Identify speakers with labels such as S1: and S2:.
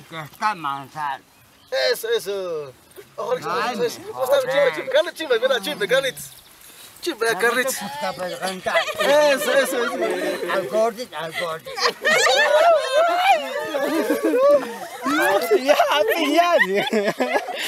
S1: aquesta manzana.
S2: Eso, eso. Agora que Carlos, Carlos. Carlos.
S3: Ya, ya?